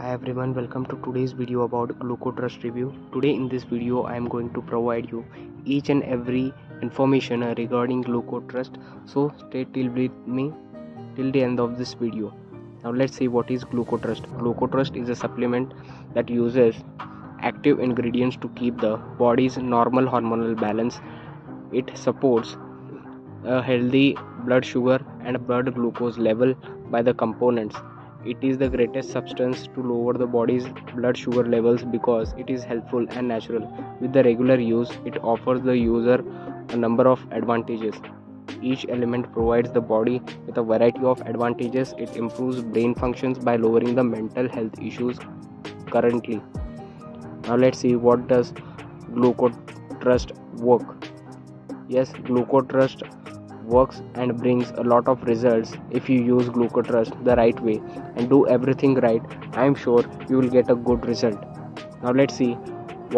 Hi everyone, welcome to today's video about GlucoTrust review. Today in this video I am going to provide you each and every information regarding GlucoTrust. So stay till with me till the end of this video. Now let's see what is GlucoTrust. GlucoTrust is a supplement that uses active ingredients to keep the body's normal hormonal balance. It supports a healthy blood sugar and blood glucose level by the components it is the greatest substance to lower the body's blood sugar levels because it is helpful and natural. With the regular use it offers the user a number of advantages. Each element provides the body with a variety of advantages. It improves brain functions by lowering the mental health issues currently. Now let's see what does glucotrust work? Yes glucotrust works and brings a lot of results if you use glucotrust the right way and do everything right i am sure you will get a good result. Now let's see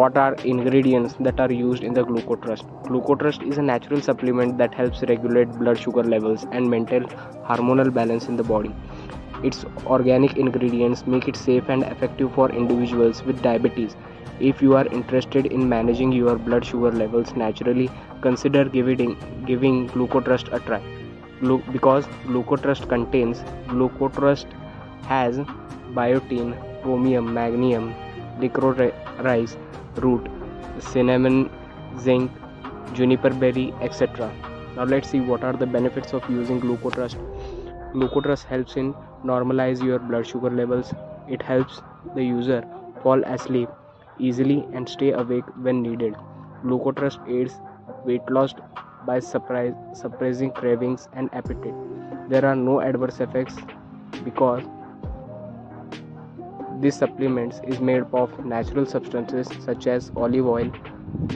what are ingredients that are used in the glucotrust. Glucotrust is a natural supplement that helps regulate blood sugar levels and maintain hormonal balance in the body its organic ingredients make it safe and effective for individuals with diabetes if you are interested in managing your blood sugar levels naturally, consider giving, giving Glucotrust a try. Glu- because Glucotrust contains Glucotrust has biotin, chromium, magnesium, licorice root, cinnamon, zinc, juniper berry, etc. Now let's see what are the benefits of using Glucotrust. Glucotrust helps in normalize your blood sugar levels. It helps the user fall asleep easily and stay awake when needed. Glucotrust aids weight loss by suppressing cravings and appetite. There are no adverse effects because this supplement is made of natural substances such as olive oil.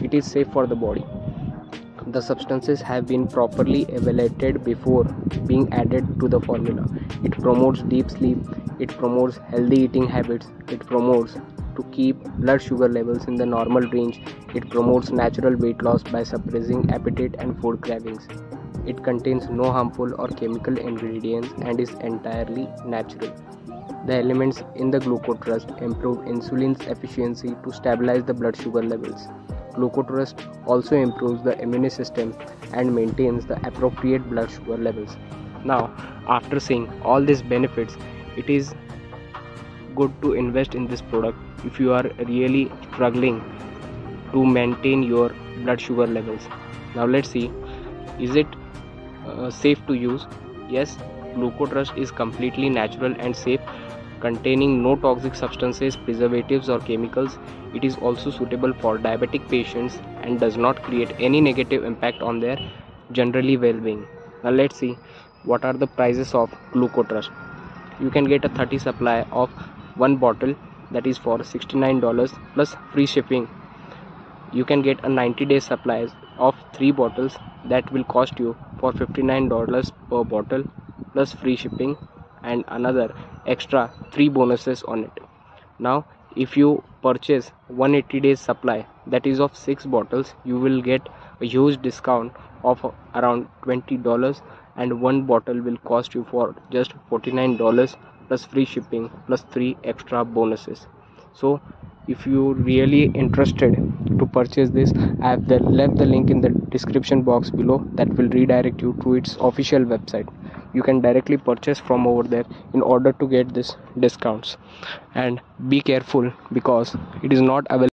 It is safe for the body. The substances have been properly evaluated before being added to the formula. It promotes deep sleep, it promotes healthy eating habits, it promotes to keep blood sugar levels in the normal range. It promotes natural weight loss by suppressing appetite and food cravings. It contains no harmful or chemical ingredients and is entirely natural. The elements in the glucotrust improve insulin's efficiency to stabilize the blood sugar levels. Glucotrust also improves the immune system and maintains the appropriate blood sugar levels. Now, after seeing all these benefits, it is good to invest in this product if you are really struggling to maintain your blood sugar levels now let's see is it uh, safe to use yes glucotrust is completely natural and safe containing no toxic substances preservatives or chemicals. It is also suitable for diabetic patients and does not create any negative impact on their generally well-being. Now let's see what are the prices of glucotrust. You can get a 30 supply of one bottle that is for $69 plus free shipping. You can get a 90 day supply of 3 bottles that will cost you for $59 per bottle plus free shipping and another extra 3 bonuses on it. Now if you purchase 180 days supply that is of 6 bottles you will get a huge discount of around $20 and one bottle will cost you for just $49 plus free shipping plus three extra bonuses. So if you really interested to purchase this i have left the link in the description box below that will redirect you to its official website you can directly purchase from over there in order to get this discounts. And be careful because it is not available